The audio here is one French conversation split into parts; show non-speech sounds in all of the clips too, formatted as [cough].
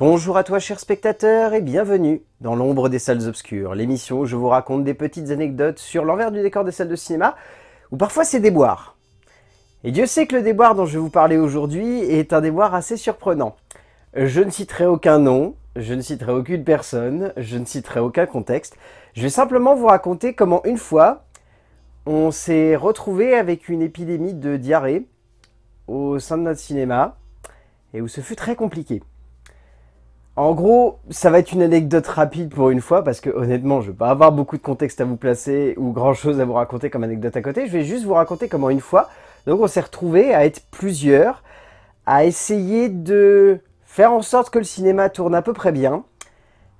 Bonjour à toi chers spectateurs et bienvenue dans l'ombre des salles obscures, l'émission où je vous raconte des petites anecdotes sur l'envers du décor des salles de cinéma, ou parfois c'est déboires. Et Dieu sait que le déboire dont je vais vous parler aujourd'hui est un déboire assez surprenant. Je ne citerai aucun nom, je ne citerai aucune personne, je ne citerai aucun contexte. Je vais simplement vous raconter comment une fois, on s'est retrouvé avec une épidémie de diarrhée au sein de notre cinéma et où ce fut très compliqué. En gros, ça va être une anecdote rapide pour une fois parce que honnêtement, je ne vais pas avoir beaucoup de contexte à vous placer ou grand chose à vous raconter comme anecdote à côté. Je vais juste vous raconter comment une fois, donc on s'est retrouvé à être plusieurs, à essayer de faire en sorte que le cinéma tourne à peu près bien.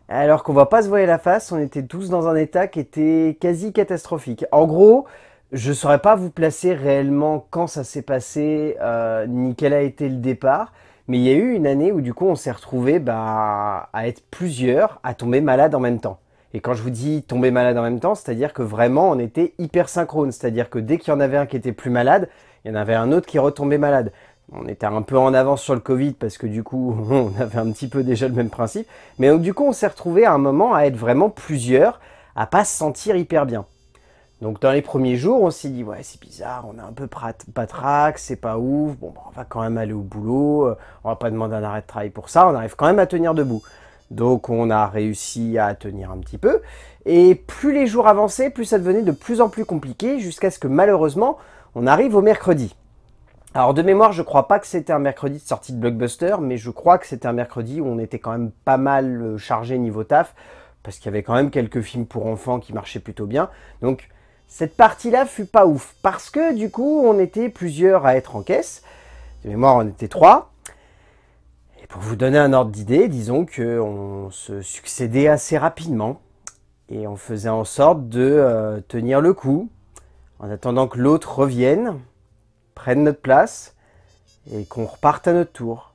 Alors qu'on va pas se voir la face, on était tous dans un état qui était quasi catastrophique. En gros, je saurais pas vous placer réellement quand ça s'est passé, euh, ni quel a été le départ. Mais il y a eu une année où du coup on s'est retrouvé bah, à être plusieurs à tomber malade en même temps. Et quand je vous dis tomber malade en même temps, c'est-à-dire que vraiment on était hyper synchrone. C'est-à-dire que dès qu'il y en avait un qui était plus malade, il y en avait un autre qui retombait malade. On était un peu en avance sur le Covid parce que du coup [laughs] on avait un petit peu déjà le même principe. Mais du coup on s'est retrouvé à un moment à être vraiment plusieurs, à pas se sentir hyper bien. Donc dans les premiers jours, on s'est dit ouais c'est bizarre, on a un peu patraque, c'est pas ouf, bon bah, on va quand même aller au boulot, euh, on va pas demander un arrêt de travail pour ça, on arrive quand même à tenir debout. Donc on a réussi à tenir un petit peu, et plus les jours avançaient, plus ça devenait de plus en plus compliqué, jusqu'à ce que malheureusement on arrive au mercredi. Alors de mémoire, je crois pas que c'était un mercredi de sortie de blockbuster, mais je crois que c'était un mercredi où on était quand même pas mal euh, chargé niveau taf, parce qu'il y avait quand même quelques films pour enfants qui marchaient plutôt bien. Donc cette partie-là fut pas ouf, parce que du coup, on était plusieurs à être en caisse. De mémoire, on était trois. Et pour vous donner un ordre d'idée, disons qu'on se succédait assez rapidement. Et on faisait en sorte de euh, tenir le coup, en attendant que l'autre revienne, prenne notre place, et qu'on reparte à notre tour.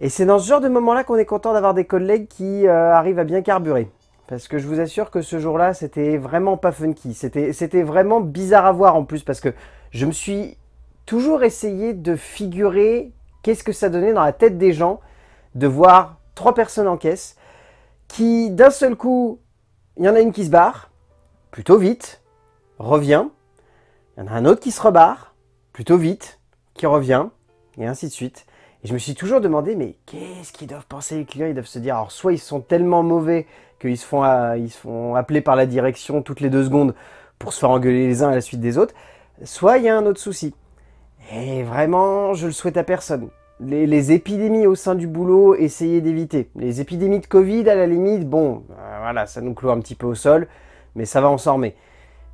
Et c'est dans ce genre de moment-là qu'on est content d'avoir des collègues qui euh, arrivent à bien carburer. Parce que je vous assure que ce jour-là, c'était vraiment pas funky. C'était vraiment bizarre à voir en plus parce que je me suis toujours essayé de figurer qu'est-ce que ça donnait dans la tête des gens de voir trois personnes en caisse qui, d'un seul coup, il y en a une qui se barre, plutôt vite, revient. Il y en a un autre qui se rebarre, plutôt vite, qui revient, et ainsi de suite. Et je me suis toujours demandé, mais qu'est-ce qu'ils doivent penser les clients? Ils doivent se dire, alors soit ils sont tellement mauvais qu'ils se, font, euh, ils se font appeler par la direction toutes les deux secondes pour se faire engueuler les uns à la suite des autres, soit il y a un autre souci. Et vraiment, je le souhaite à personne. Les, épidémies au sein du boulot, essayez d'éviter. Les épidémies de Covid, à la limite, bon, euh, voilà, ça nous cloue un petit peu au sol, mais ça va en s'en Mais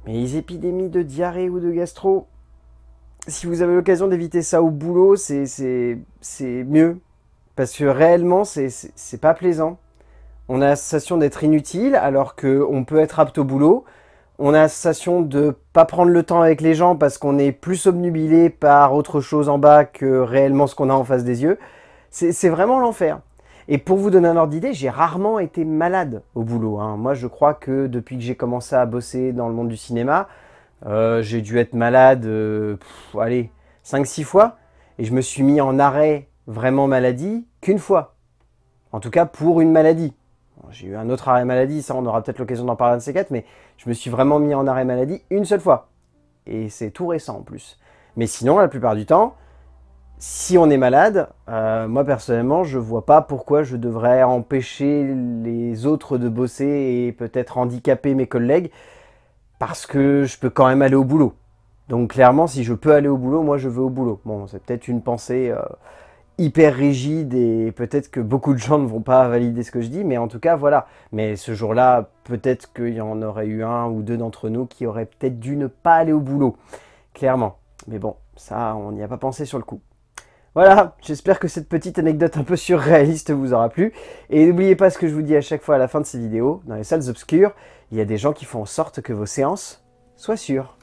les épidémies de diarrhée ou de gastro, si vous avez l'occasion d'éviter ça au boulot, c'est mieux. Parce que réellement, c'est pas plaisant. On a la sensation d'être inutile alors qu'on peut être apte au boulot. On a la sensation de pas prendre le temps avec les gens parce qu'on est plus obnubilé par autre chose en bas que réellement ce qu'on a en face des yeux. C'est vraiment l'enfer. Et pour vous donner un ordre d'idée, j'ai rarement été malade au boulot. Hein. Moi, je crois que depuis que j'ai commencé à bosser dans le monde du cinéma, euh, j'ai dû être malade, euh, allez, 5-6 fois. Et je me suis mis en arrêt vraiment maladie qu'une fois. En tout cas, pour une maladie. J'ai eu un autre arrêt maladie, ça on aura peut-être l'occasion d'en parler un de ces quatre, mais je me suis vraiment mis en arrêt maladie une seule fois. Et c'est tout récent en plus. Mais sinon, la plupart du temps, si on est malade, euh, moi personnellement, je vois pas pourquoi je devrais empêcher les autres de bosser et peut-être handicaper mes collègues parce que je peux quand même aller au boulot. Donc clairement, si je peux aller au boulot, moi je veux au boulot. Bon, c'est peut-être une pensée euh, hyper rigide et peut-être que beaucoup de gens ne vont pas valider ce que je dis, mais en tout cas, voilà. Mais ce jour-là, peut-être qu'il y en aurait eu un ou deux d'entre nous qui auraient peut-être dû ne pas aller au boulot, clairement. Mais bon, ça, on n'y a pas pensé sur le coup. Voilà, j'espère que cette petite anecdote un peu surréaliste vous aura plu. Et n'oubliez pas ce que je vous dis à chaque fois à la fin de ces vidéos, dans les salles obscures, il y a des gens qui font en sorte que vos séances soient sûres.